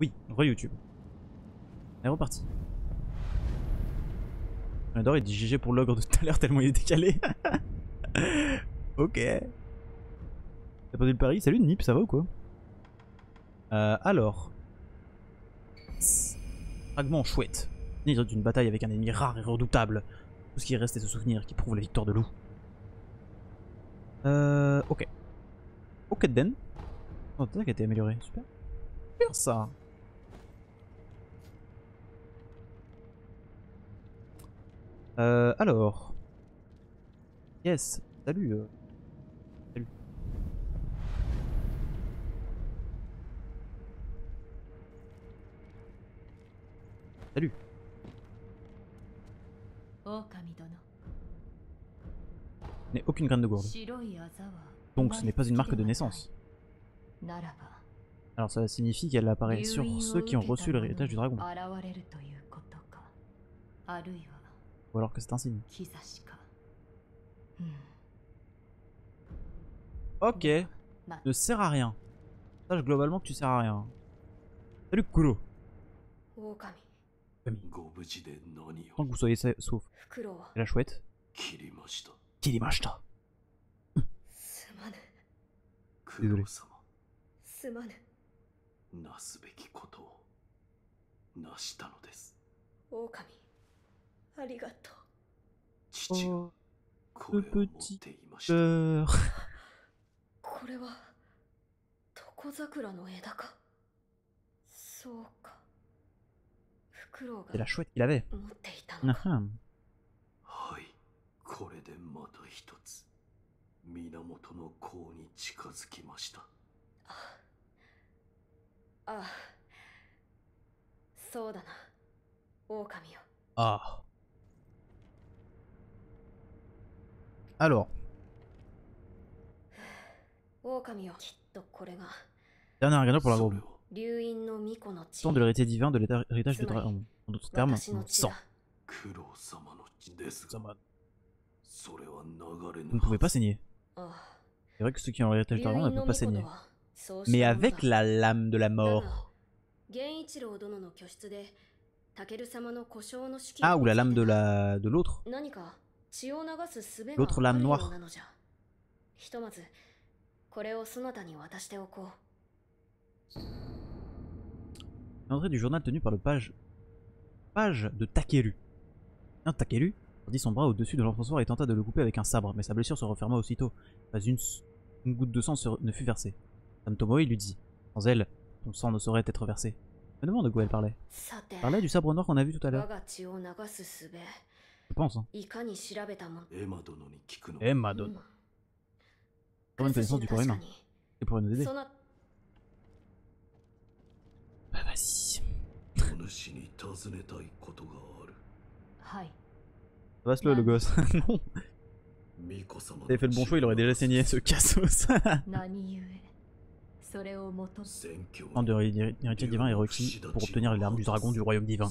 Oui, re-YouTube. On est reparti. J'adore, il dit GG pour l'ogre de tout à l'heure tellement il est décalé. ok. T'as posé le pari? Salut Nip, ça va ou quoi? Euh, Alors. Fragment chouette. Souvenir d'une bataille avec un ennemi rare et redoutable. Tout ce qui reste est ce souvenir qui prouve la victoire de loup. Euh. Ok. Ok, Den. Oh, t'as qui a été amélioré. Super. Super ça. Euh, alors. Yes, salut. Euh. Salut. Salut. N'est aucune graine de gourde. Donc ce n'est pas une marque de naissance. Alors ça signifie qu'elle apparaît sur ceux qui ont reçu l'héritage du dragon. Ou alors que c'est un signe. Ok. Ne sert à rien. Sache globalement que tu sers à rien. Salut Kuro. Tant que vous soyez sauf. Et la chouette. Kirimashita. Désolé. ありがとう。父が Oh, これを持っていました.これは床桜の枝か？そうか。フクロウが.持っていたのか？Ah, はい。これでまた一つ。源の甲に近づきました。あ。あ。そうだな。狼よ。ah. Alors. Dernier ingrédient pour la robe. Son de l'héritage divin de l'héritage du dragon. En d'autres termes, sang. Vous ne pouvez pas saigner. C'est vrai que ceux qui ont l'héritage du dragon ne peuvent pas saigner. Mais avec la lame de la mort. Ah, ou la lame de la de l'autre. L'autre lame noire. L'entrée du journal tenu par le page, page de Takeru. Un Takeru tordit son bras au-dessus de l'enfonsoir et tenta de le couper avec un sabre, mais sa blessure se referma aussitôt. Pas une, goutte de sang ne fut versée. Sam Tomoe lui dit Sans elle, ton sang ne saurait être versé. Je me demande de quoi elle parlait. Parlait du sabre noir qu'on a vu tout à l'heure. Je pense. Hein. Emma donne. Pour une connaissance du corps humain. Et pour nous aider. Bah vas-y. Passe le, le gosse. non. T'avais fait le bon choix, il aurait déjà saigné ce cassos. Un de l'héritier divin est requis pour obtenir l'arme du dragon du royaume divin.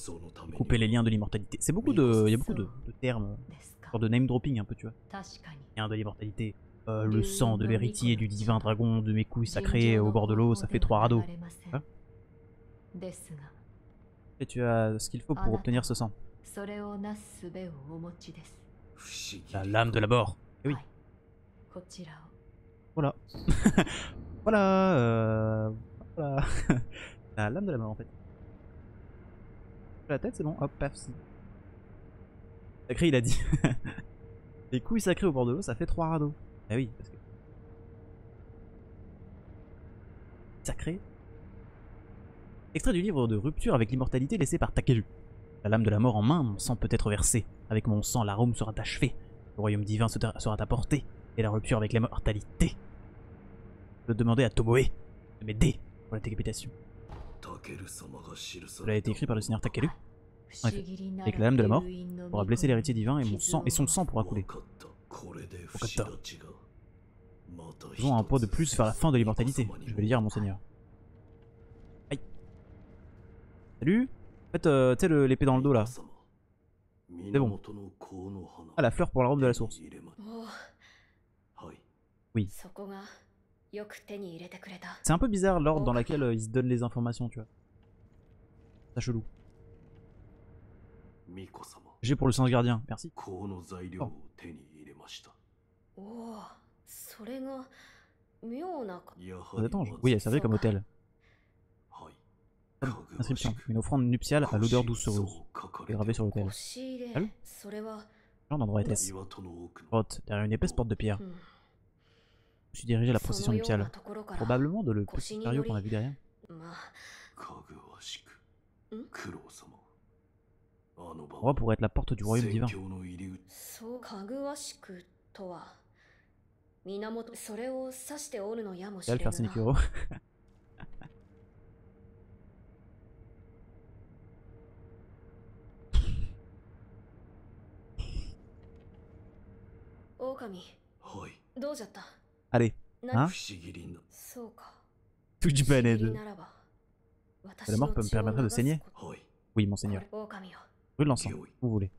Couper les liens de l'immortalité. C'est beaucoup de. Il y a beaucoup de, termes. Genre de name dropping un peu, tu vois. Liens de l'immortalité. Euh, le sang de l'héritier du divin dragon de mes couilles sacrées au bord de l'eau, ça fait trois radeaux. Hein Et tu as ce qu'il faut pour obtenir ce sang. La lame de la mort. Et oui. Voilà. voilà. Euh... Voilà. la lame de la mort en fait. La tête, c'est bon. Hop, paf. Sacré, il a dit. Les couilles sacrées au bord de l'eau, ça fait trois radeaux. Ah oui, parce que. Sacré. Extrait du livre de rupture avec l'immortalité laissé par Takeru. La lame de la mort en main, mon sang peut être versé. Avec mon sang, l'arôme sera achevé. Le royaume divin se- sera apporté. Et la rupture avec l'immortalité de demander à Tomoe de m'aider pour la décapitation. Cela a été écrit par le seigneur Takeru. Avec la lame de la mort, pourra blesser l'héritier divin et, mon sang, et son sang pourra couler. Okata. Faisons un poids de plus vers la fin de l'immortalité, je vais le dire à mon seigneur. Aïe. Salut En fait, euh, tu sais l'épée dans le dos là. C'est bon. Ah, la fleur pour la robe de la source. Oh. Oui. C'est un peu bizarre l'ordre dans laquelle euh, ils se donnent les informations, tu vois. C'est chelou. J'ai pour le sens gardien, merci. Oh. Ça étrange. Oh, oui, elle servait comme hôtel. Inscription. Une offrande nuptiale à l'odeur doucereuse. Gravée sur l'hôtel. Genre d'endroit était-ce Rote, derrière une épaisse porte de pierre. Hmm. うん Je me suis dirigé à la そ procession のような nuptiale. ところから Probablement de le petit Cochigny chariot qu'on a Nori. vu derrière. まあかぐわしくん九郎様あの場 On voit pour être la porte du royaume 宣 divin. 教の入り口そうかぐわしくとは源それを指しておるのやもし C'est れ elle ぬ faire な Sinikuro. 狼はいどうじゃった Allez, hein Touch balade. La mort peut me permettre de saigner Oui, monseigneur. Brûle vous voulez.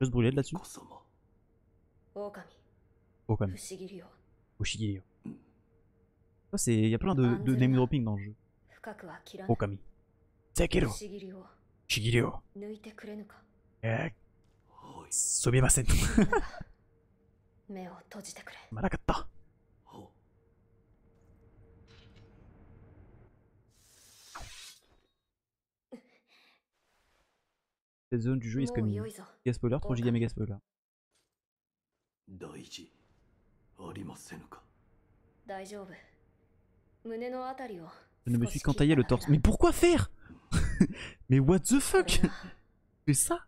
Juste brûlade là-dessus. Okami. Oshigirio. Il y a plein de, de name dropping dans le jeu. Okami. Sekiro. 思議りを Shigirio. 抜いてくれぬか Eh, はい Sumimasen. なら目を閉じてくれ Malakata. は Cette zone du jeu is もう coming. 良いぞ Giga spoiler, 3 giga méga spoiler. 大事ありませぬか大丈夫胸のあたりを Je ne me 少 suis し qu'entaillé 切 le っただ torse. けだ Mais pourquoi faire mais what the fuck? Fais ça.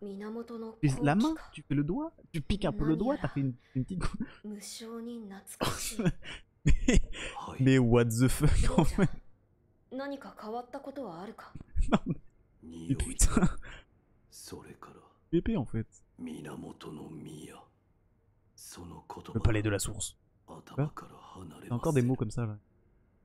La main, tu fais le doigt, tu piques un peu le doigt, t'as fait une, petite... mais, mais what the fuck en fait? Non, mais putain. Bébé en fait. Le palais de la source. Là, encore des mots comme ça là.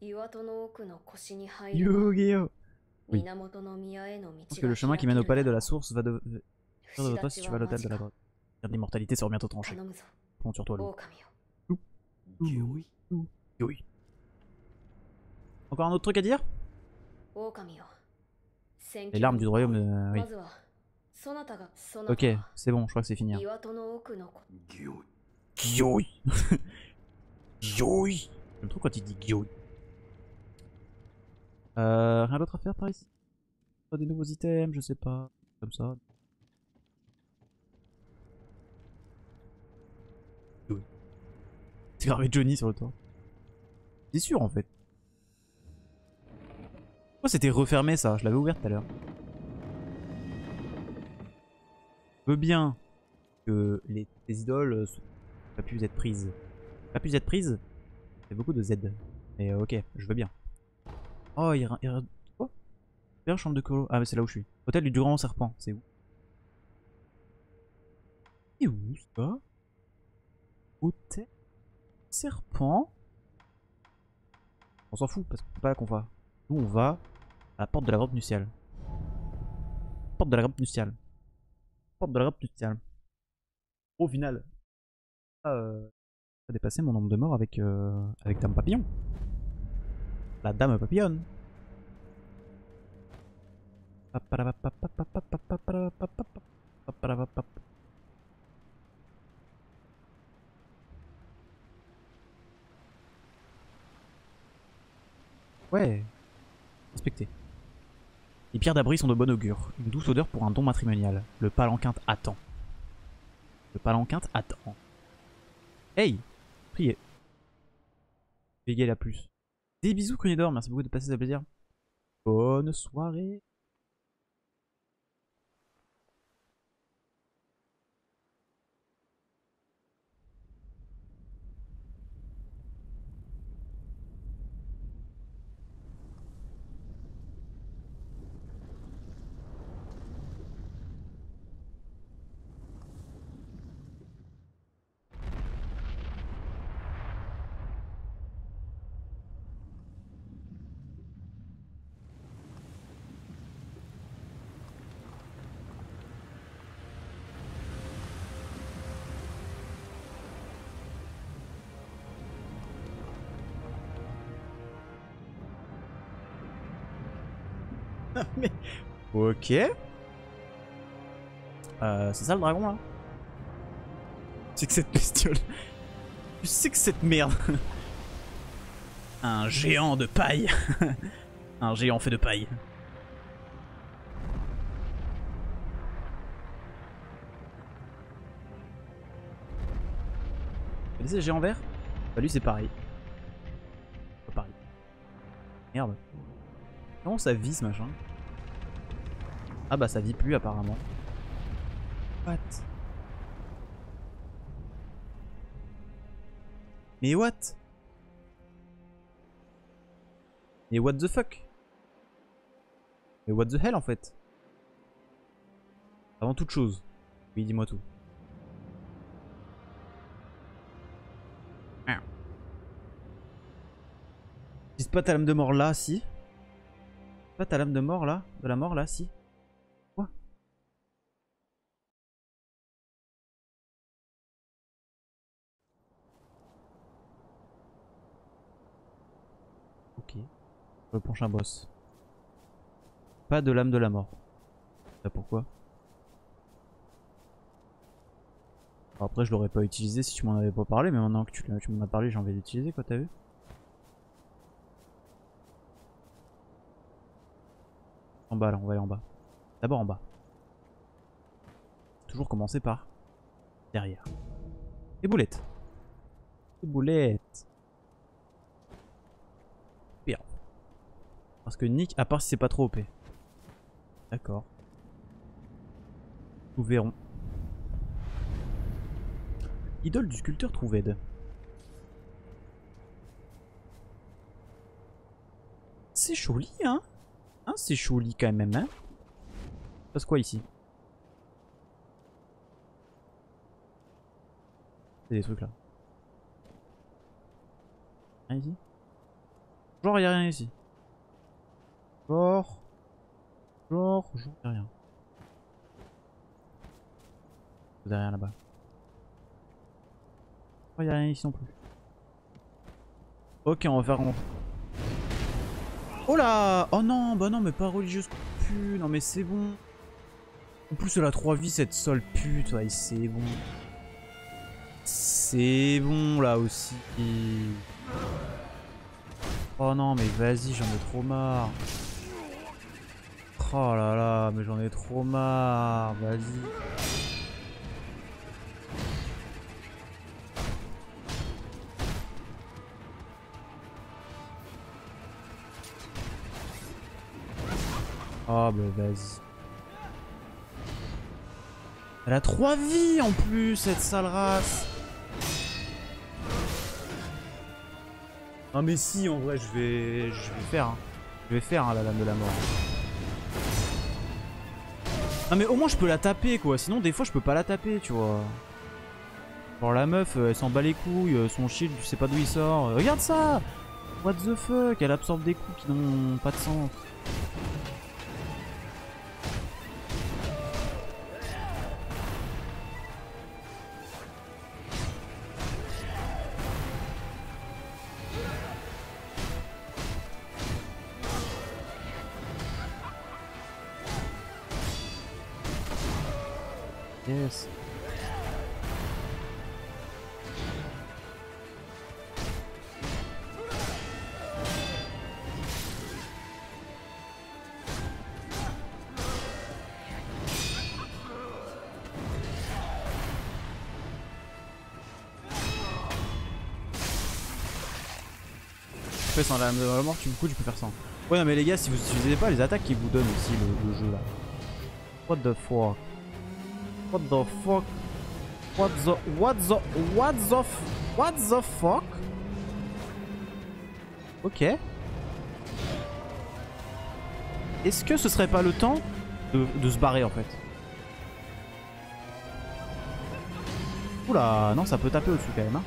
岩戸の奥の腰に入る Yu-Gi-Oh! oui. 源の宮への道 Je pense que le chemin qui mène au palais de la source va de... va 不 de 死 toi si 立ち tu vas は à l'hôtel de 間 la 近 droite. L'immortalité sera bientôt tranchée. 頼むぞ Compte sur toi, loup. 狼よ行為 Oui. Encore un autre truc à dire 狼よ Les larmes du royaume, euh, oui. まずはそなたがそなた Ok, は c'est bon, je crois que c'est fini. hein. 岩戸の奥のこ行為 Gyoi Gyoi J'aime trop quand il dit Gyoi. Euh, rien d'autre à faire par ici? Pas des nouveaux items, je sais pas. Comme ça. C'est gravé Johnny sur le toit. C'est sûr en fait. Pourquoi c'était refermé ça? Je l'avais ouvert tout à l'heure. Je veux bien que les, les idoles pas pu être prises. Pas pu être prises? C'est beaucoup de Z. Mais euh, ok, je veux bien. Oh, il y a... Quoi Super chambre de colo. Ah, mais c'est là où je suis. Hôtel du Grand Serpent, c'est où? C'est où ça? Hôtel Serpent? On s'en fout, parce que c'est pas là qu'on va. Nous, on va à la porte de la grotte nuptiale. Porte de la grotte nuptiale. Porte de la grotte nuptiale. Au final, euh, a dépassé mon nombre de morts avec, euh, avec Dame Papillon. La Dame Papillonne. Ouais. Respecté. Les pierres d'abri sont de bon augure. Une douce odeur pour un don matrimonial. Le palanquin attend. Le palanquin attend. Hey Priez. Veillez la plus. Des bisous, Crunidor. Merci beaucoup de passer ce plaisir. Bonne soirée. Ok. Euh, c'est ça le dragon là? C'est que cette bestiole. Tu sais que cette merde. Un géant de paille. Un géant fait de paille. Vous le géant vert? Bah lui c'est pareil. Pas pareil. Merde. Comment ça vit ce machin? Ah bah ça vit plus apparemment. What? Mais what? Mais what the fuck? Mais what the hell en fait? Avant toute chose. Oui, dis-moi tout. Dis pas ta lame de mort là, si. Pas ta lame de mort là De la mort là, si Ok. Le prochain boss. Pas de lame de la mort. Ça pourquoi? Après je l'aurais pas utilisé si tu m'en avais pas parlé, mais maintenant que tu, tu m'en as parlé j'ai envie d'utiliser quoi, t'as vu? En bas là, on va aller en bas. D'abord en bas. Toujours commencer par derrière. Des boulettes. Des boulettes. Bien. Parce que Nick, à part si c'est pas trop OP. D'accord. Nous verrons. Idole du sculpteur Trouved. C'est joli, hein Hein, c'est joli quand même, hein Passe quoi ici C'est des trucs là. Rien ici Genre y'a rien ici. Genre. Genre, genre y'a rien. Rien là-bas. Oh, y'a rien ici non plus. Ok, on va faire... Oh là Oh non, bah non, mais pas religieuse pute. Non mais c'est bon. En plus elle a 3 vies cette seule pute. Ouais, c'est bon. C'est bon là aussi. Oh non, mais vas-y, j'en ai trop marre. Oh là là, mais j'en ai trop marre. Vas-y. Ah bah vas-y. Elle a 3 vies en plus, cette sale race. Non mais si, en vrai, je vais, je vais faire. Hein. Je vais faire hein, la lame de la mort. Non mais au moins je peux la taper quoi, sinon des fois je peux pas la taper tu vois. Genre la meuf, elle s'en bat les couilles, euh, son shield, tu sais pas d'où il sort. Euh, regarde ça What the fuck Elle absorbe des coups qui n'ont pas de sens. Sans la mort, tu coup tu peux faire sans. Ouais non mais les gars si vous utilisez pas les attaques qui vous donnent aussi le, le jeu là. What the fuck? What the fuck? What the... What the... What the... What the fuck? Ok. Est-ce que ce serait pas le temps de, de se barrer en fait? Oula, non ça peut taper au-dessus quand même. Hein.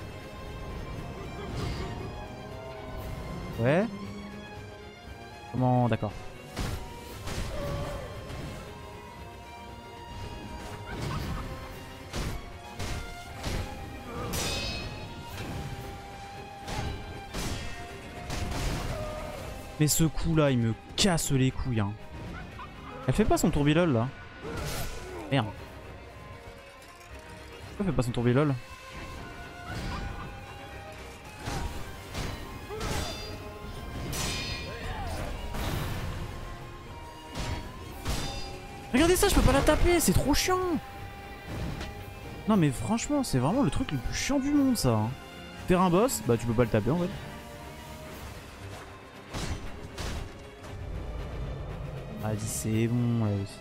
Ouais. Comment... D'accord. Mais ce coup là, il me casse les couilles. Hein. Elle fait pas son tourbilol là Merde. Pourquoi elle fait pas son tourbilol? Je peux pas la taper, c'est trop chiant Non mais franchement, c'est vraiment le truc le plus chiant du monde ça. Hein. Faire un boss, bah tu peux pas le taper en fait. Vas-y, c'est bon là aussi.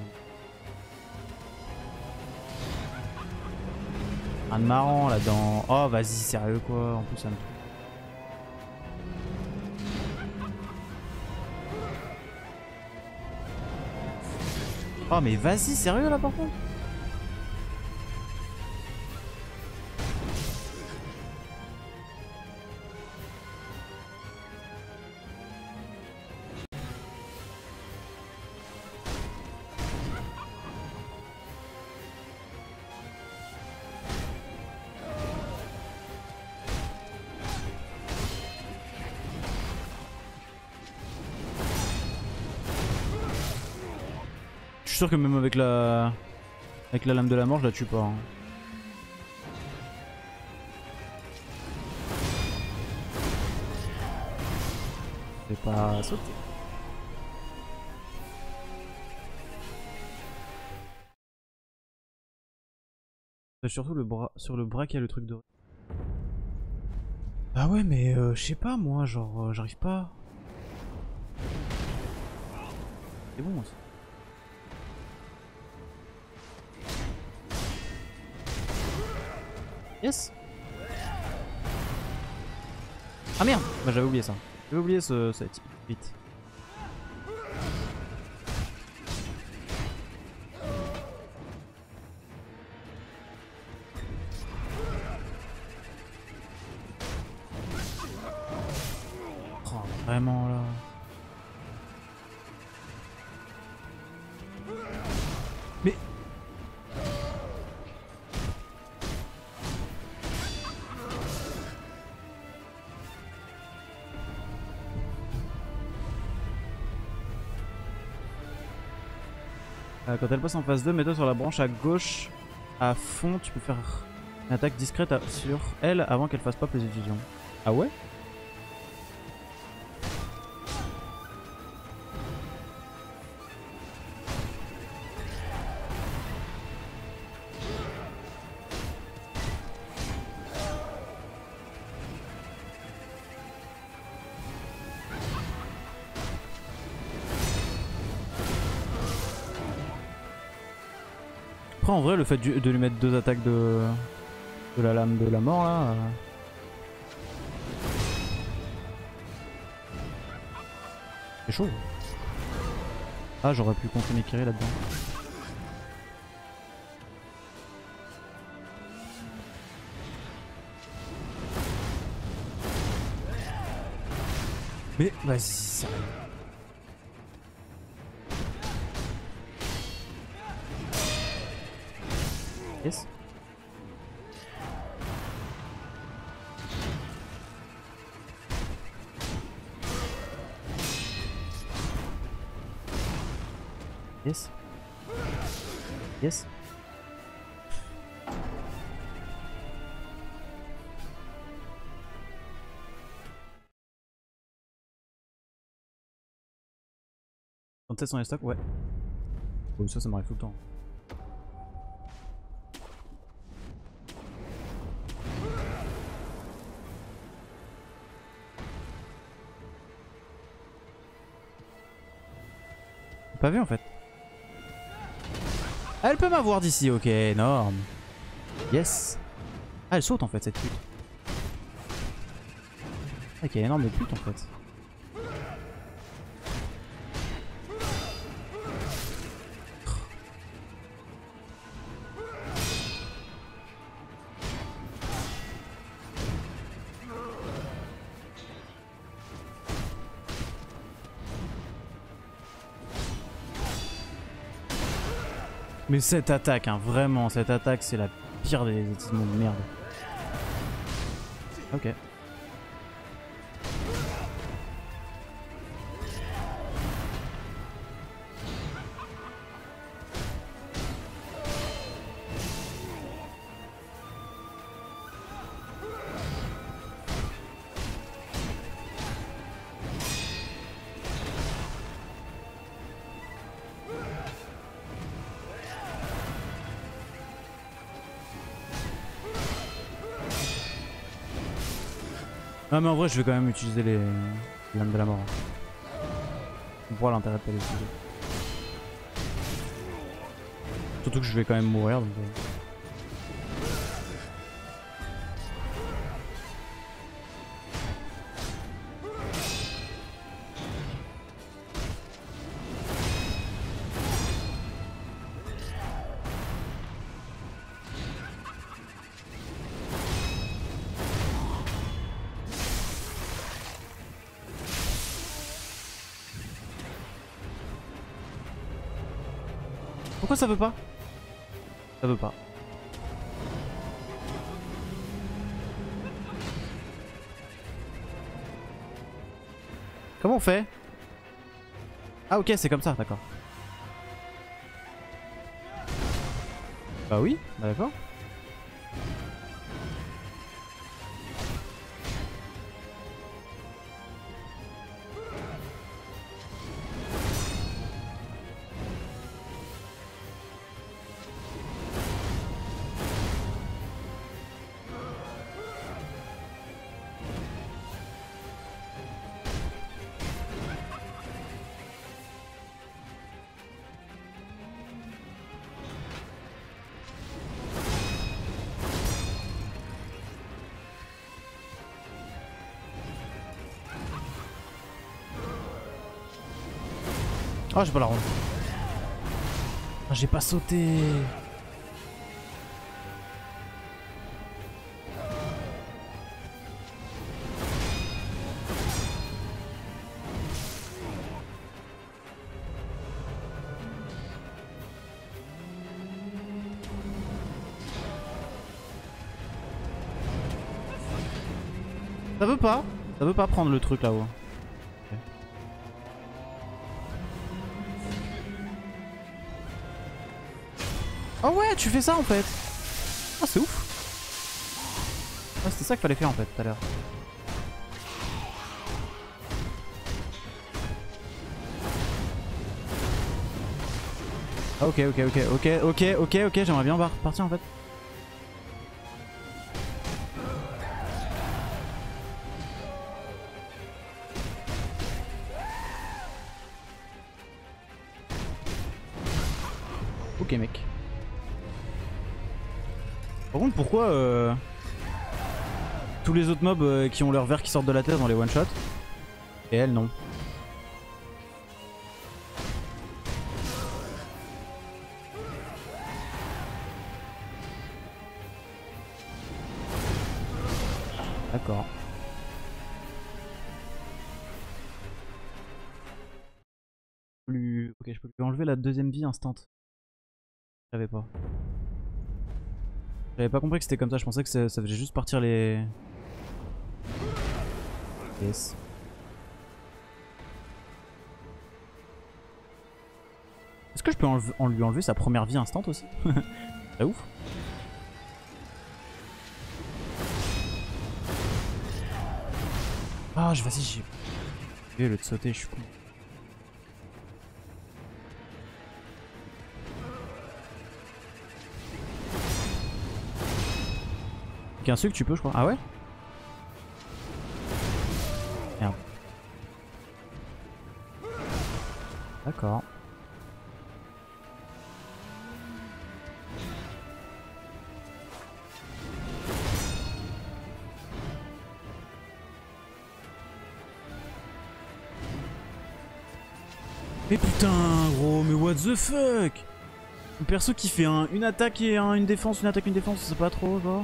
Rien de marrant là-dedans. Oh, vas-y, sérieux quoi. En plus, ça me Oh mais vas-y, sérieux là par contre sûr que même avec la avec la lame de la mort, je la tue pas. Hein. Je vais pas sauter. Surtout le bras, sur le bras qui a le truc de... Ah ouais mais euh, je sais pas moi, genre euh, j'arrive pas. C'est bon ça. Yes Ah merde Bah j'avais oublié ça. J'avais oublié ce, cette vite. Quand elle passe en phase 2, mets-toi sur la branche à gauche à fond. Tu peux faire une attaque discrète sur elle avant qu'elle fasse pop les illusions. Ah ouais? Vrai le fait de lui mettre deux attaques de, la lame de la mort là... Euh, c'est chaud. Ah j'aurais pu contrer Mikiri là-dedans. Mais vas-y, sérieux. Yes. Yes. Yes. Quand sont les stocks, ouais. Bon, ça, ça m'arrive tout le temps. Vu en fait. Elle peut m'avoir d'ici, ok, énorme. Yes. Ah, elle saute en fait cette pute. Ok, énorme pute en fait. Mais cette attaque, hein, vraiment, cette attaque, c'est la pire des étissements de merde. Ok. Non mais en vrai je vais quand même utiliser les lames de la mort. On voit l'intérêt de pas les utiliser. Surtout que je vais quand même mourir donc... Ça veut pas? Ça veut pas. Comment on fait? Ah ok c'est comme ça, d'accord. Bah oui, bah d'accord. J'ai pas la ronde. Ah, j'ai pas sauté. Ça veut pas Ça veut pas prendre le truc là-haut. Tu fais ça en fait. Oh, c'est ouf. Ah, c'était ça qu'il fallait faire en fait tout à l'heure. ok, ok, ok, ok, ok, ok, ok, j'aimerais bien partir en fait. Euh, tous les autres mobs euh, qui ont leur verre qui sortent de la tête dans les one-shot et elle non D'accord. Ok, je peux lui enlever la deuxième vie instant. Je savais pas. J'avais pas compris que c'était comme ça, je pensais que ça, faisait juste partir les... Yes. Est-ce que je peux en lui enlever sa première vie instant aussi C'est ouf. Ah, je vas-y, j'ai... le de sauter, je suis con. Qu'un sucre tu peux je crois. Ah ouais Merde. D'accord. Mais putain gros, mais what the fuck? Un perso qui fait un, une attaque et une défense, une attaque, une défense, c'est pas trop genre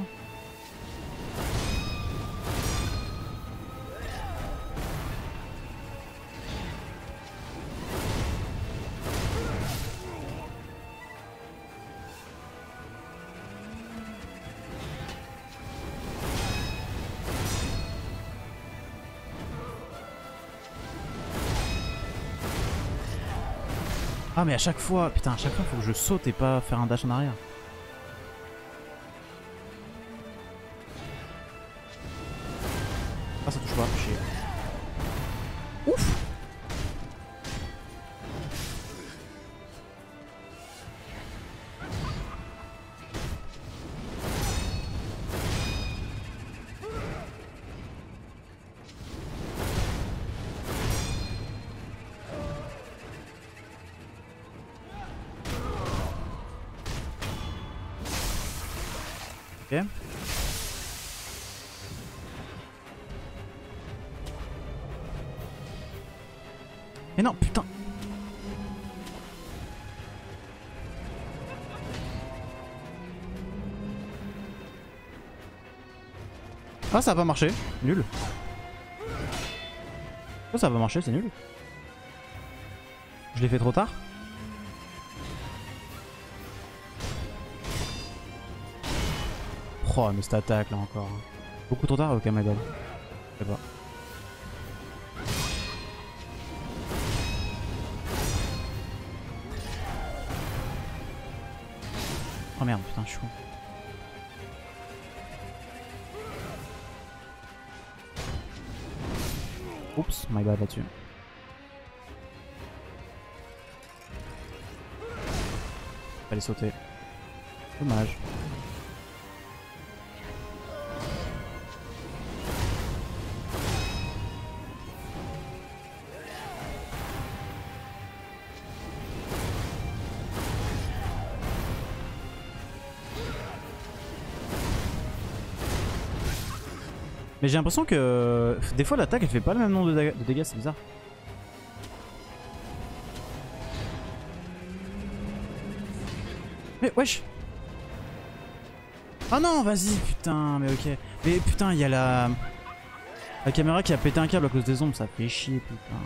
Ah mais à chaque fois, putain à chaque fois faut que je saute et pas faire un dash en arrière. Putain Ah, ça a pas marché. Nul. Oh, ça va marcher, c'est nul. Je l'ai fait trop tard Oh, mais cette attaque là encore. Beaucoup trop tard Ok, my. Con. Oups, my bad là-dessus. Fallait sauter. Dommage. J'ai l'impression que des fois l'attaque elle fait pas le même nombre de dégâts, c'est bizarre. Mais wesh Ah non, vas-y, putain, mais ok. Mais putain, il y a la... La caméra qui a pété un câble à cause des ombres, ça fait chier, putain.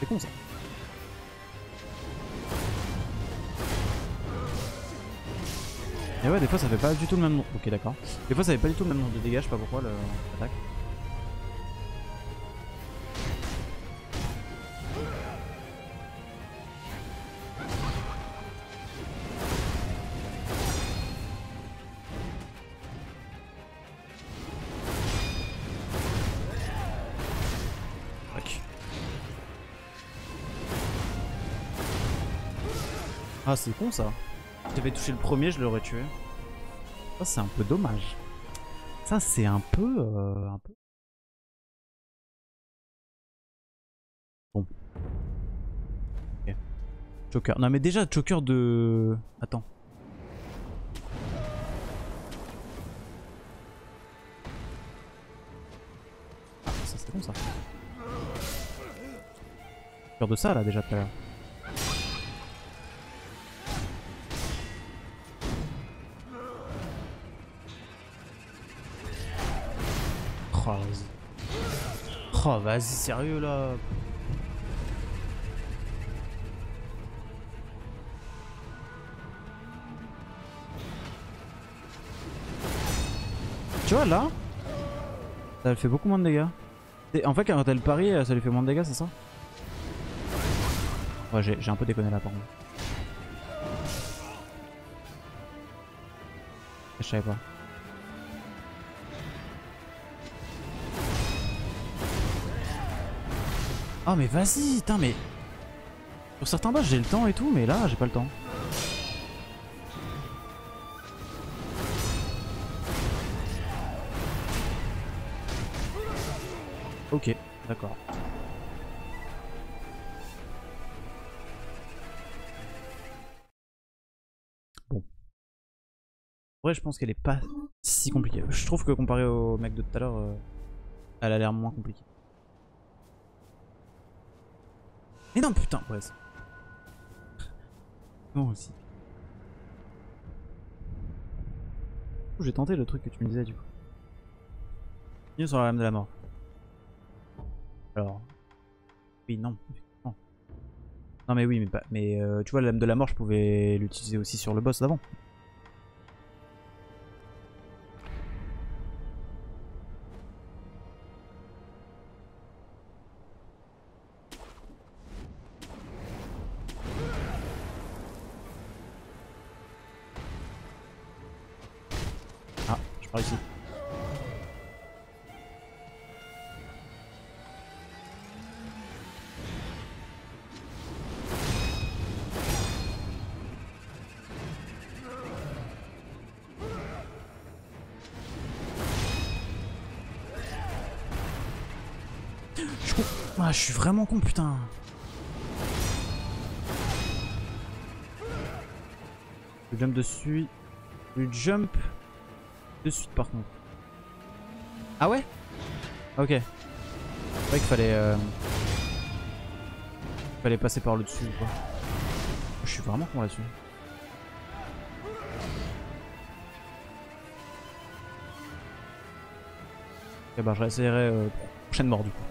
C'est con ça. Et ouais, des fois ça fait pas du tout le même nombre. Ok, d'accord. Des fois ça fait pas du tout le même nombre de dégâts, je sais pas pourquoi l'attaque. Ah, c'est con ça. J'avais touché le premier, je l'aurais tué. Ça, c'est un peu dommage. Ça, c'est un peu... euh, un peu... Bon. Ok. Joker. Non, mais déjà, Joker de... Attends. Ah, ça, c'était bon, ça. Joker de ça, là, déjà, tout à l'heure. Oh, vas-y, sérieux là. Tu vois là Ça lui fait beaucoup moins de dégâts. En fait, quand elle parie, ça lui fait moins de dégâts, c'est ça? Ouais, j'ai j'ai un peu déconné là par contre. Je savais pas. Ah mais vas-y, putain mais... Sur certains boss j'ai le temps et tout, mais là j'ai pas le temps. Ok, d'accord. Bon. En vrai je pense qu'elle est pas si compliquée. Je trouve que comparé au mec de tout à l'heure, euh, elle a l'air moins compliquée. Mais non, putain, ouais. Non aussi. J'ai tenté le truc que tu me disais du coup. Bienvenue sur la lame de la mort. Alors. Oui, non. Non mais oui, mais pas. Mais euh, tu vois, la lame de la mort, je pouvais l'utiliser aussi sur le boss d'avant. Je suis vraiment con, putain. Je jump dessus. Je jump de suite par contre. Ah ouais? Ok. C'est vrai qu'il fallait... Euh... Fallait passer par le dessus quoi. Je suis vraiment con là-dessus. Ok bah je réessayerai euh, prochaine mort du coup.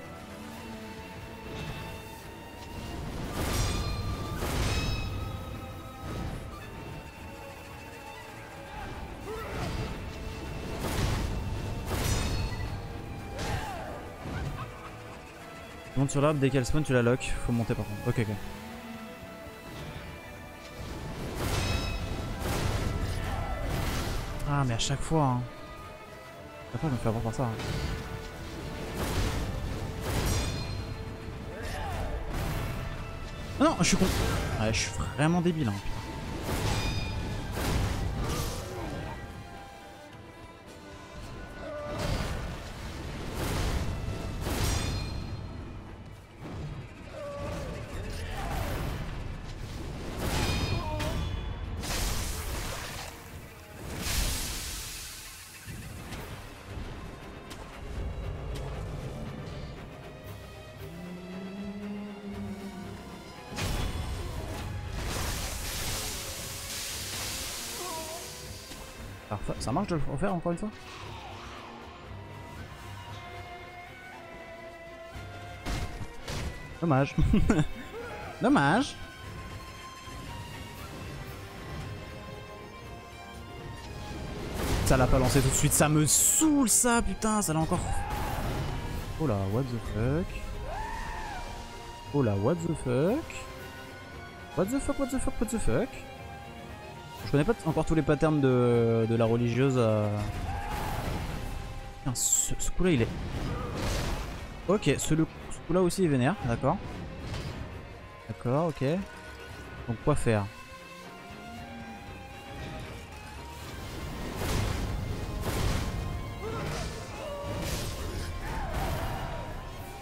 Sur l'arbre, dès qu'elle spawn tu la lock, faut monter par contre. Ok ok. Ah mais à chaque fois hein. Fois je me fais avoir par ça. Hein. Oh non, je suis con. Je suis vraiment débile hein, marche de le refaire encore une fois Dommage. Dommage. Ça l'a pas lancé tout de suite, ça me saoule ça, putain, ça l'a encore... Oh là, what the fuck Oh là, what the fuck What the fuck, what the fuck, what the fuck connais pas encore tous les patterns de, la religieuse. ce, coup là il est... Ok, ce, ce coup là aussi est vénère, d'accord. D'accord, ok. Donc quoi faire?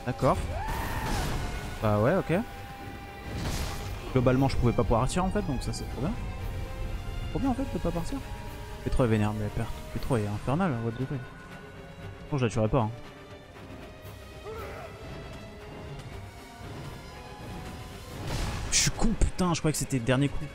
D'accord. Bah ouais, ok. Globalement, je pouvais pas pouvoir tirer en fait, donc ça c'est trop bien trop bien en fait de pas partir. Pétro est vénère, mais Pétro est infernal, what the fuck. Bon, je la tuerai pas. Hein. Je suis con, putain, je croyais que c'était le dernier coup.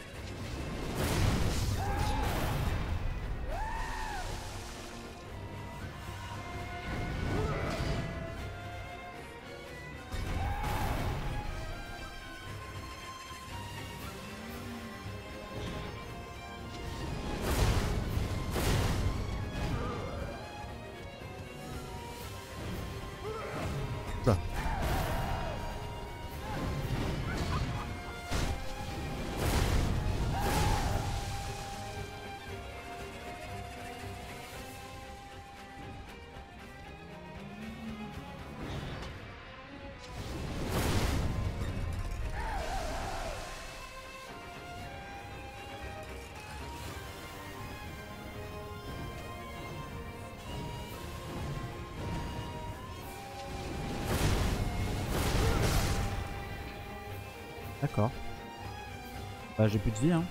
Bah j'ai plus de vie hein.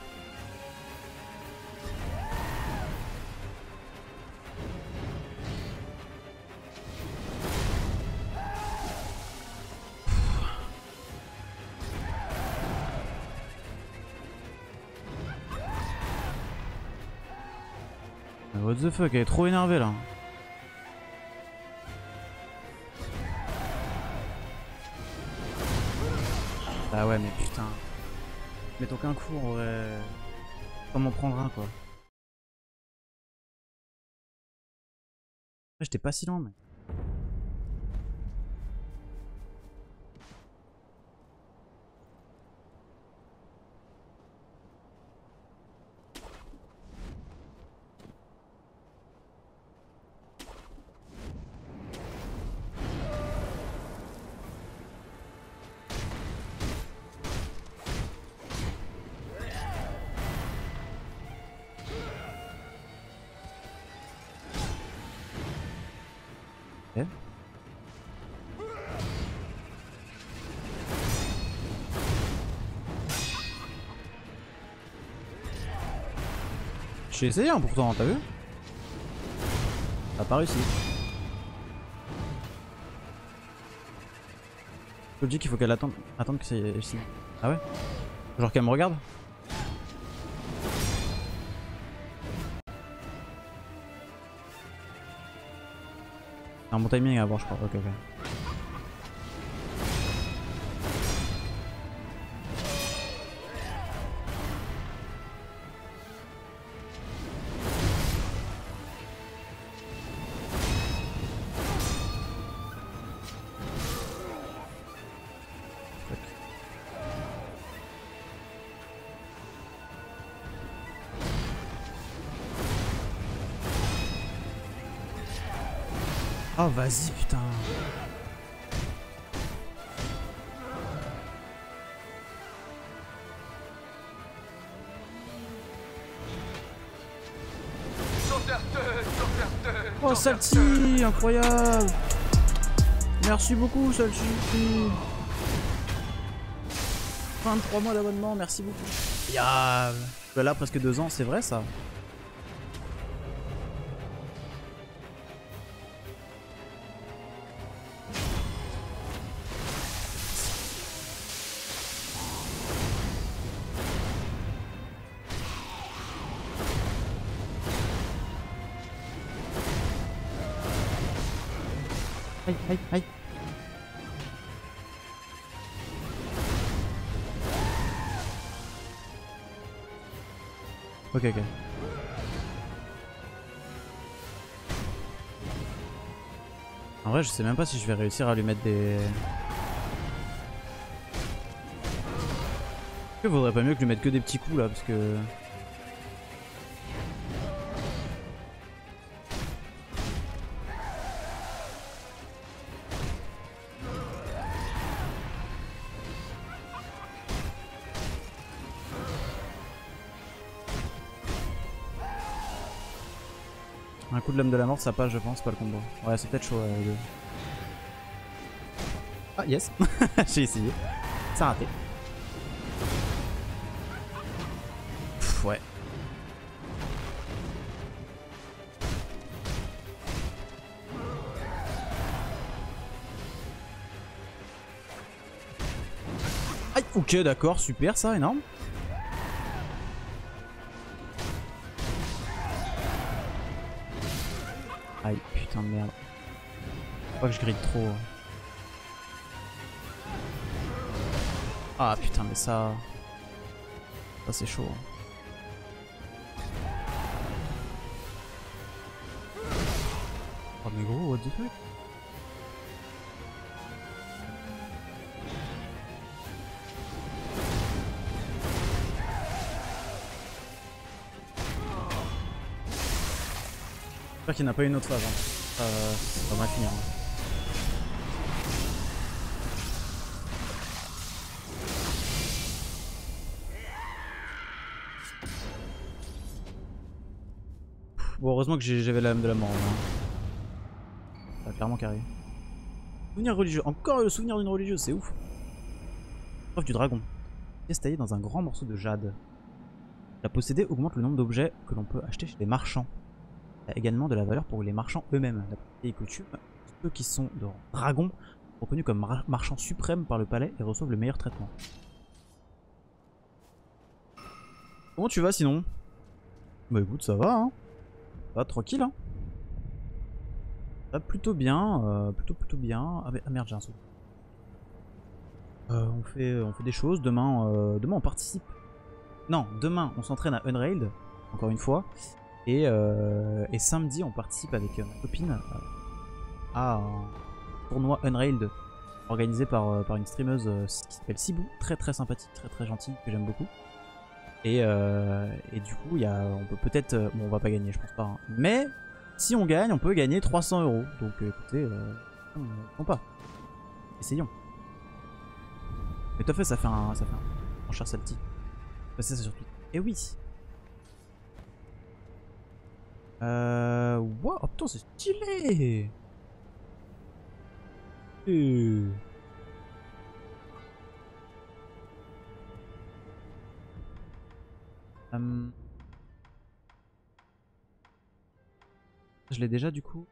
What the fuck, elle est trop énervée là. Ah ouais mais putain. Mais aucun coup on aurait... Comment prendre un quoi. J'étais pas si loin mais... J'ai essayé hein, pourtant, t'as vu T'as pas réussi. Je te dis qu'il faut qu'elle attende, attende que c'est ici. Ah ouais Genre qu'elle me regarde un bon timing à avoir je crois. Ok ok. Vas-y putain. Oh Salty, incroyable Merci beaucoup Salty 23 mois d'abonnement, merci beaucoup. Ya Là presque deux ans, c'est vrai ça Aïe, aïe, aïe. Ok, ok. En vrai, je sais même pas si je vais réussir à lui mettre des... Que vaudrait pas mieux que je lui mette que des petits coups là, parce que... lame de la mort, ça passe, je pense, pas le combo. Ouais, c'est peut-être chaud. deux. Ah, yes J'ai essayé. Ça a raté. Pff, ouais. Ok, d'accord, super ça, énorme. Je grille trop. Ah putain, mais ça. Ça c'est chaud. hein. Oh mais gros, what the fuck? J'espère qu'il n'y en a pas une autre phase. Hein. Euh, ça va finir. hein. Bon, heureusement que j'avais la lame de la mort. hein. Ça a clairement carré. Souvenir religieux. Encore le souvenir d'une religieuse, c'est ouf. Preuve du dragon. Pièce taillée dans un grand morceau de jade. La posséder augmente le nombre d'objets que l'on peut acheter chez les marchands a également de la valeur pour les marchands eux-mêmes. La vieille coutume, ceux qui sont de dragons sont reconnus comme mar- marchands suprêmes par le palais et reçoivent le meilleur traitement. Comment tu vas sinon? Bah écoute, ça va, hein. Va tranquille, hein. Ça plutôt bien, euh, plutôt plutôt bien. Ah, ah merde, j'ai un saut. Euh, on, fait, on fait des choses. Demain, euh, demain on participe. Non, demain on s'entraîne à Unrailed, encore une fois. Et, euh, et samedi, on participe avec euh, ma copine à un tournoi Unrailed organisé par, par une streameuse qui s'appelle Sibou, très très sympathique, très très gentille, que j'aime beaucoup. Et, euh, et du coup, y a, on peut peut-être, euh, bon, on va pas gagner, je pense pas, hein. mais si on gagne, on peut gagner 300 euros. Donc euh, écoutez, euh, non pas, essayons. Mais tout à fait, ça fait un, ça fait un, mon cher Salty. Bah, ça surtout. Et oui. Euh... Oh, putain, c'est stylé. Hum. Je l'ai déjà du coup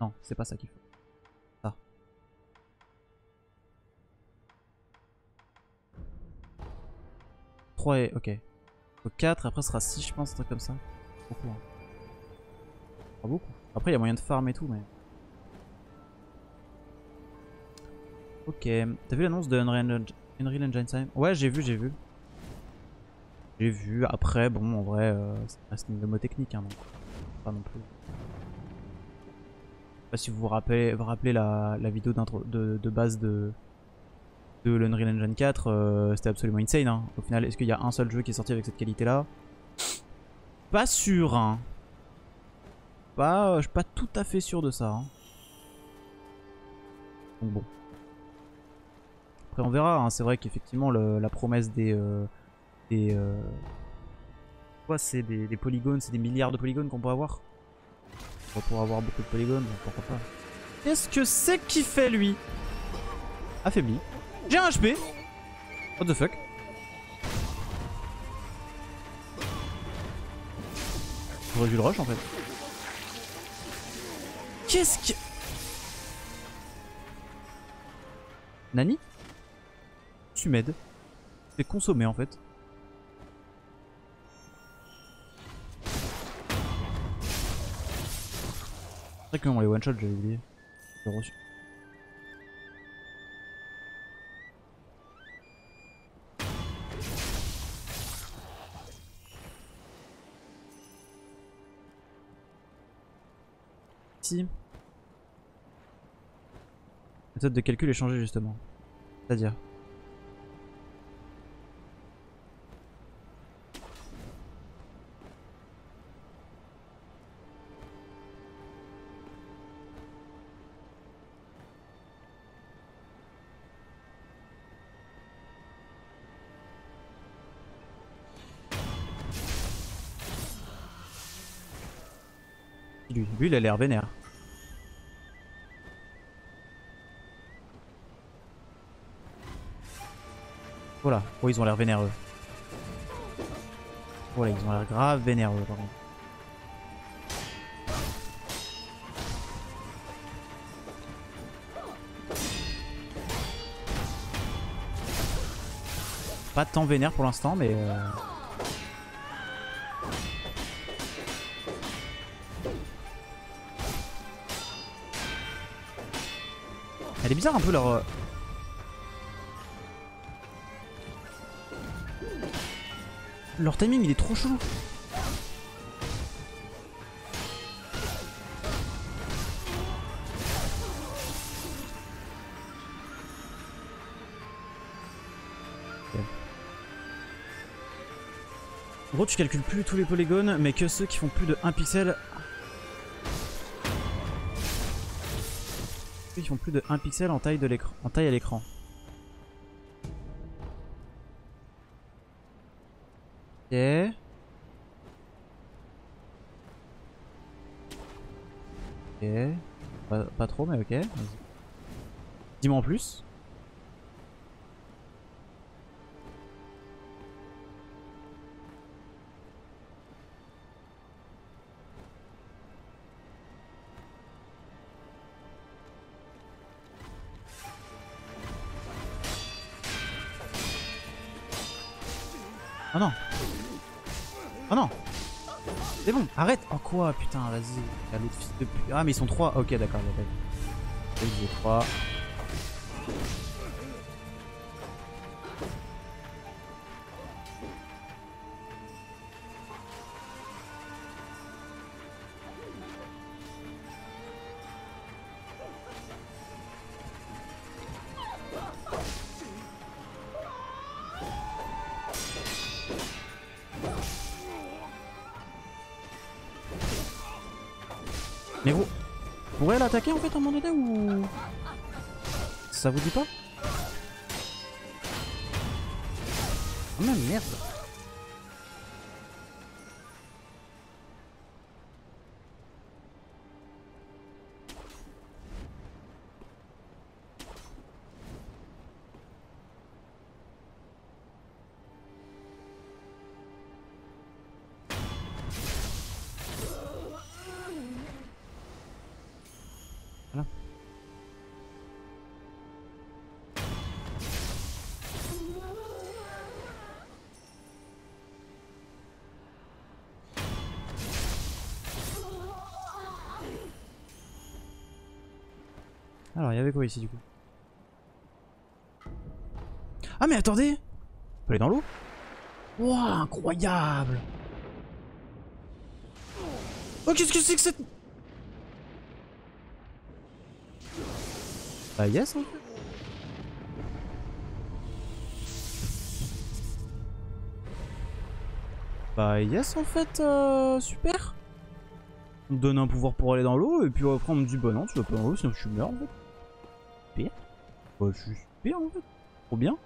Non, c'est pas ça qu'il faut. Ça. 3 et... Ok. Donc 4, après ce sera 6 je pense, un truc comme ça. Beaucoup. Hein. Pas beaucoup. Après il y a moyen de farm et tout mais... Ok. T'as vu l'annonce de Unreal, Engine 5 Ouais j'ai vu, j'ai vu. J'ai vu. Après bon en vrai euh, ça une démo technique hein, donc pas non plus. Si vous vous rappelez, vous rappelez la, la vidéo de, de base de, de l'Unreal Engine 4, euh, c'était absolument insane. Hein. Au final, est-ce qu'il y a un seul jeu qui est sorti avec cette qualité-là? Pas sûr. Hein. Pas, je suis pas tout à fait sûr de ça. Hein. Donc bon. Après, on verra. Hein. C'est vrai qu'effectivement, la promesse des... Euh, des euh, quoi C'est des, polygones, c'est des milliards de polygones qu'on peut avoir. On pouvoir avoir beaucoup de polygones, pourquoi pas. Qu'est-ce que c'est qu'il fait, lui? Affaibli. J'ai un HP What the fuck? J'aurais dû le rush en fait. Qu'est-ce que... Nani? Tu m'aides. C'est consommé en fait. C'est vrai que les one shot j'avais oublié. J'ai reçu. La Méthode de calcul est changée justement. C'est-à-dire Lui, lui il a l'air vénère. Voilà, oh ils ont l'air vénéreux. Voilà, ils ont l'air grave vénéreux par contre. Pas tant vénère pour l'instant, mais... Euh... Elle est bizarre un peu leur... Euh, Leur timing il est trop chelou. En gros tu calcules plus tous les polygones mais que ceux qui font plus de 1 pixel. Plus de 1 pixel en taille de en taille à l'écran. Ok. Ok. Pas, trop, mais ok. Dis-moi en plus. Oh non C'est bon, arrête Oh quoi Putain, vas-y. Ah, mais ils sont trois. Ok, d'accord, d'accord. Ils sont trois. À un moment donné ou... Ça vous dit pas? Avait quoi ici du coup Ah mais attendez On peut aller dans l'eau? Wouah, incroyable Oh, qu'est-ce que c'est que cette... Bah yes en fait. Bah yes en fait, euh, super. On me donne un pouvoir pour aller dans l'eau et puis après on me dit bah non tu vas pas dans l'eau sinon suis meurs en fait. Pire. Bah je suis en fait. Trop bien.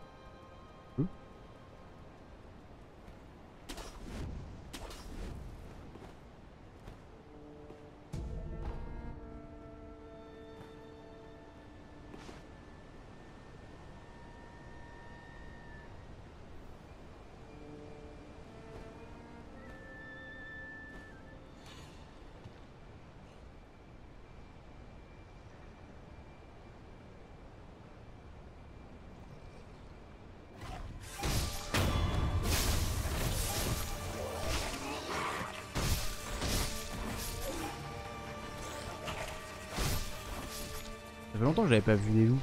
Ça fait longtemps que j'avais pas vu des loups.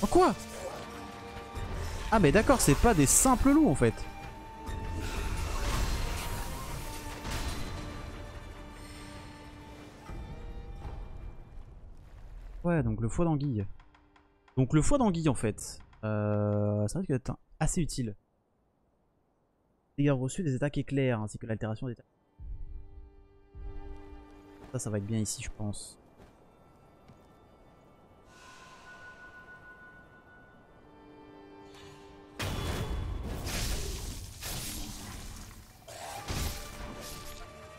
Oh quoi? Ah mais d'accord, c'est pas des simples loups en fait. Ouais, donc le foie d'anguille. Donc le foie d'anguille en fait. Euh, ça risque d'être assez utile. Dégâts reçus des attaques éclairs ainsi que l'altération des Ça, ça va être bien ici, je pense.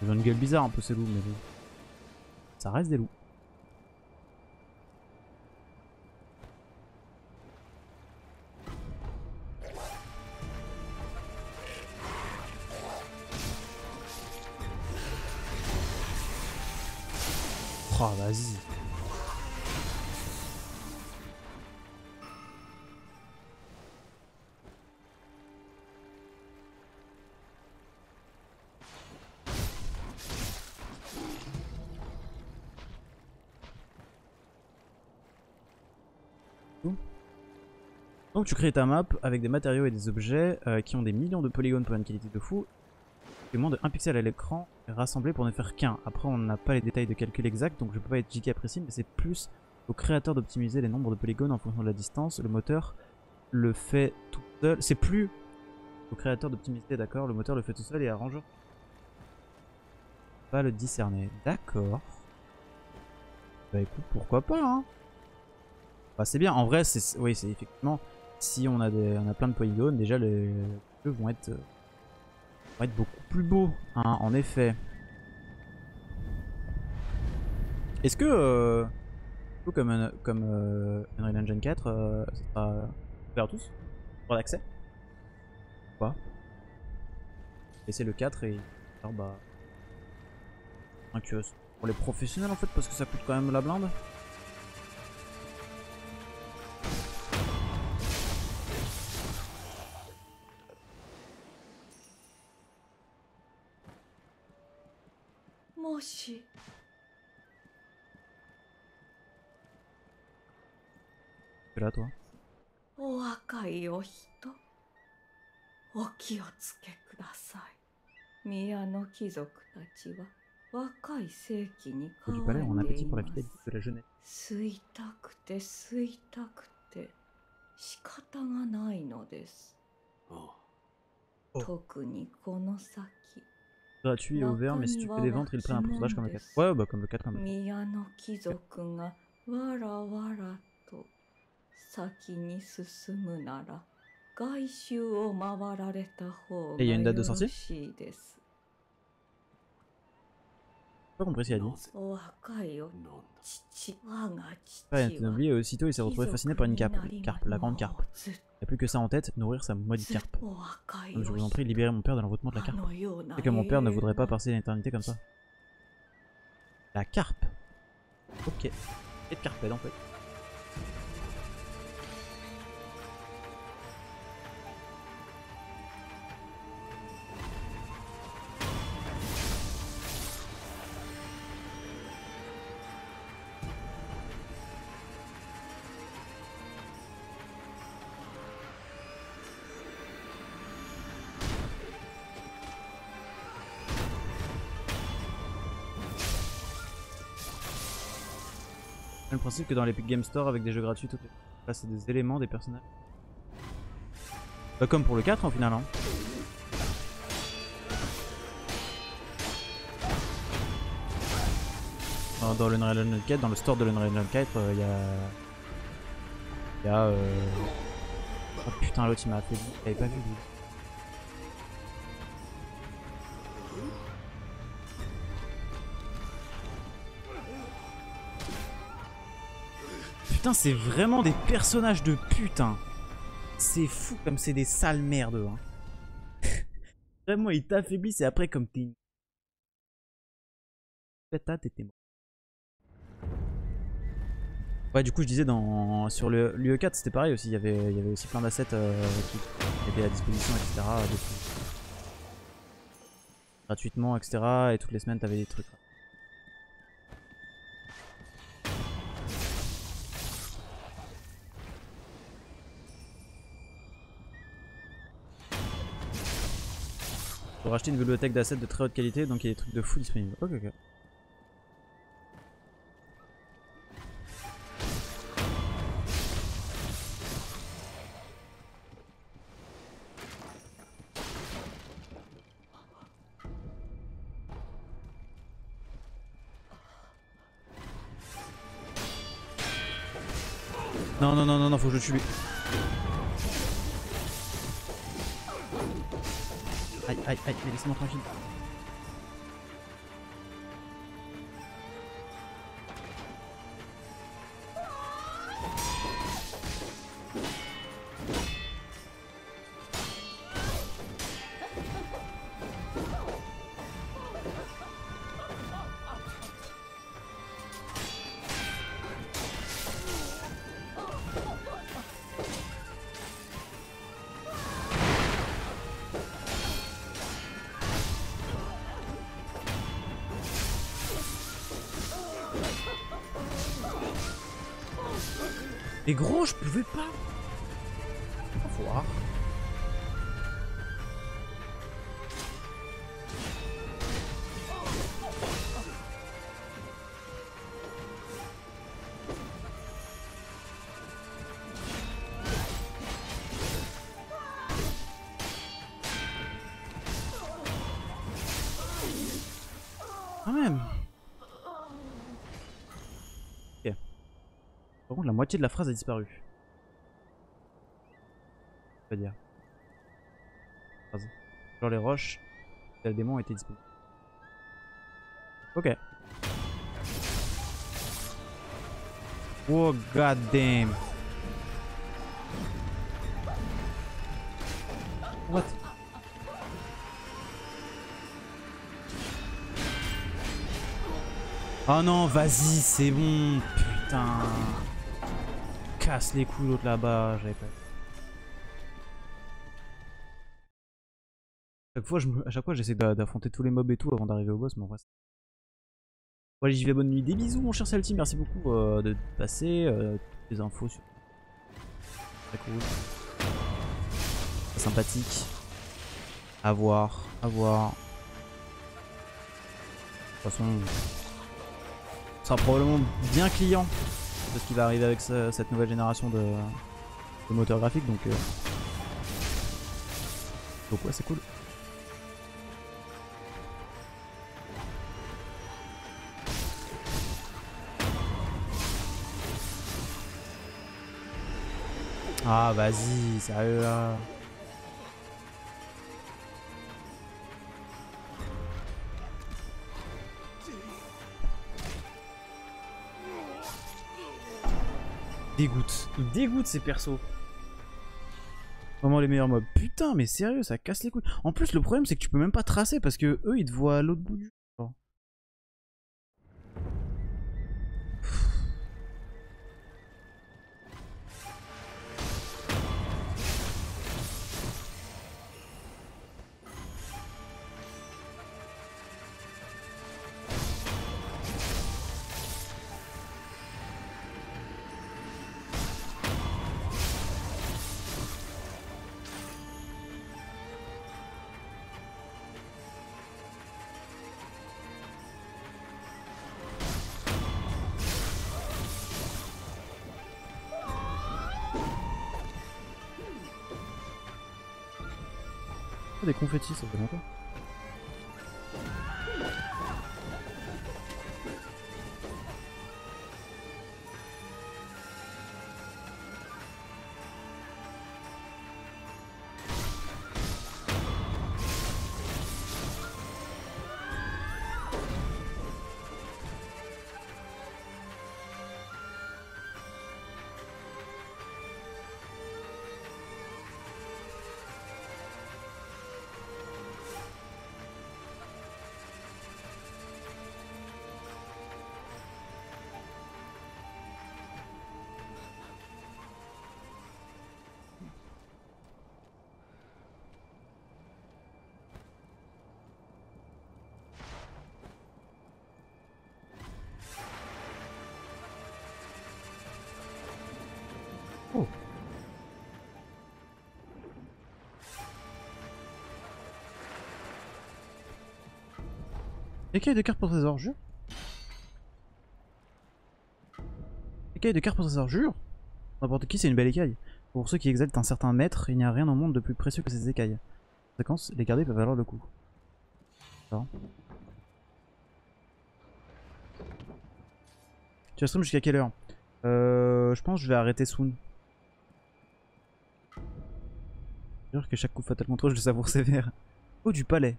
Ils ont une gueule bizarre un peu ces loups, mais bon. Ça reste des loups. Donc tu crées ta map avec des matériaux et des objets euh, qui ont des millions de polygones pour une qualité de fou et moins de 1 pixel à l'écran rassemblé pour ne faire qu'un. Après on n'a pas les détails de calcul exact donc je peux pas être giga précis mais c'est plus au créateur d'optimiser les nombres de polygones en fonction de la distance. Le moteur le fait tout seul. C'est plus au créateur d'optimiser d'accord, le moteur le fait tout seul et arrange. Pas le discerner. D'accord. Bah écoute, pourquoi pas hein Bah c'est bien, en vrai c'est oui c'est effectivement si on a des on a plein de polygones, déjà les jeux vont être vont être beaucoup plus beaux, hein, en effet. Est-ce que euh, comme comme euh, Unreal Engine 4 euh, ça sera ouvert à tous? Pour l'accès Ou pas? Laisser le 4 et alors bah un pour les professionnels en fait parce que ça coûte quand même la blinde. クは？お若いお人。お気をつけください。宮の貴族たちは若わっいます。吸いたくて吸いたくのです。あ。あ特にこの先。ラチュイオヴェアン、メ。先に進むなら外周を回られた方が Et il y a une よ date ろ de sortie しいです。 Pas compris ce qu'il a dit. なぜお若いおなんだ父我が父 Ouais, t'as は oublié, aussitôt il s'est retrouvé fasciné par une carpe, carpe, la grande carpe. ずっ a plus que ça en tête, nourrir sa maudite carpe. Comme je vous en prie, libérez mon père de l'envoûtement de la carpe. C'est que mon père ne voudrait pas passer l'éternité comme ça. La carpe Ok. Et de carpette en fait. Que dans l'Epic Game Store avec des jeux gratuits, tout là c'est des éléments, des personnages. Bah, comme pour le 4 en final. Hein. Dans, l'Unreal Engine 4, dans le store de l'Unreal Engine 4, il y a... Il y a... Euh... Oh putain l'autre il m'a appelé, j'avais pas vu. C'est vraiment des personnages de putain. C'est fou comme c'est des sales merdes. Hein. vraiment, ils t'affaiblissent et après, comme t'es une. t'étais mort. Ouais, du coup, je disais, dans sur le l'UE4, c'était pareil aussi. Il y avait, aussi plein d'assets euh, qui étaient à disposition, etc. Gratuitement, etc. Et toutes les semaines, t'avais des trucs. Pour acheter une bibliothèque d'assets de très haute qualité, donc il y a des trucs de fou disponibles. Ok, ok. Non, non, non, non, non, faut que je tue lui. Aïe, aïe, laissez-moi tranquille. Mais gros, je pouvais pas. Par contre, la moitié de la phrase a disparu. Pas dire. Genre les roches, le démon était disponible. Ok. Oh god damn. What? Oh non, vas-y, c'est bon. Putain casse les couilles là-bas, je à chaque fois, j'essaie d'affronter tous les mobs et tout avant d'arriver au boss, mais en vrai. J'y vais, bonne nuit. Des bisous, mon cher Salty, merci beaucoup euh, de passer. Euh, infos sur. Très cool. Sympathique. À voir, à voir. De toute façon, ça sera probablement bien client de ce qui va arriver avec cette nouvelle génération de, moteurs graphiques donc euh, donc ouais c'est cool. Ah vas-y, sérieux là dégoûte. Il dégoûte ces persos. Vraiment les meilleurs mobs. Putain, mais sérieux, ça casse les couilles. En plus, le problème, c'est que tu peux même pas tracer parce que eux, ils te voient à l'autre bout du. Des confettis, ça fait longtemps. Écaille de cartes pour trésor, jure Écaille de cartes pour trésor, jure N'importe qui, c'est une belle écaille. Pour ceux qui exaltent un certain maître, il n'y a rien au monde de plus précieux que ces écailles. En les garder peuvent valoir le coup. Tu vas stream jusqu'à quelle heure? Euh... Je pense que je vais arrêter soon. jure que chaque coup fatal contrôle, je le savoure sévère. Oh, du palais.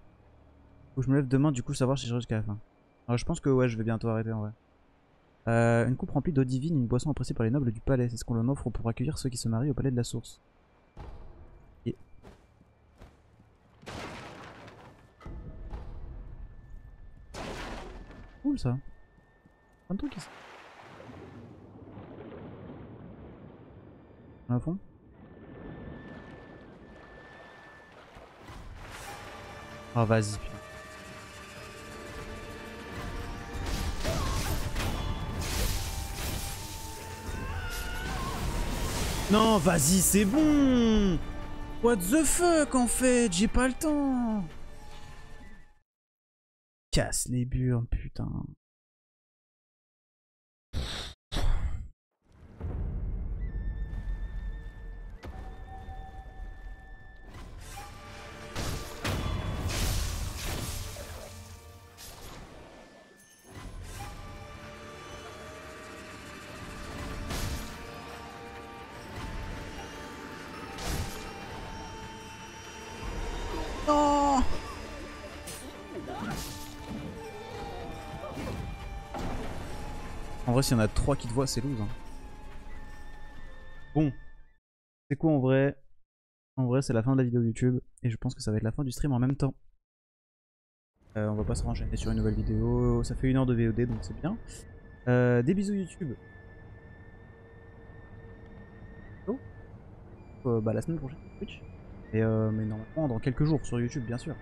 Faut que je me lève demain, du coup, savoir si je jusqu'à la fin. Alors, je pense que ouais, je vais bientôt arrêter en vrai. Euh, une coupe remplie d'eau divine, une boisson appréciée par les nobles du palais. C'est ce qu'on leur offre pour accueillir ceux qui se marient au palais de la source. Cool ça. Un truc fond Oh vas-y. Non, vas-y, c'est bon What the fuck, en fait J'ai pas le temps Casse les burnes, putain. S'il y en a 3 qui te voient, c'est loose. Hein. Bon. C'est quoi en vrai? En vrai, c'est la fin de la vidéo YouTube. Et je pense que ça va être la fin du stream en même temps. Euh, on va pas se renchaîner sur une nouvelle vidéo. Ça fait une heure de VOD, donc c'est bien. Euh, des bisous YouTube. Oh. Euh, bah la semaine prochaine Twitch. Et mais normalement dans quelques jours sur YouTube, bien sûr.